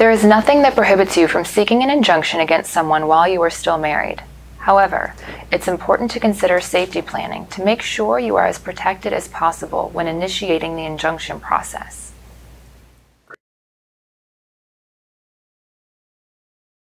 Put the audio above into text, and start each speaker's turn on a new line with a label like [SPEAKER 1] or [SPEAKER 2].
[SPEAKER 1] There is nothing that prohibits you from seeking an injunction against someone while you are still married. However, it's important to consider safety planning to make sure you are as protected as possible when initiating the injunction process.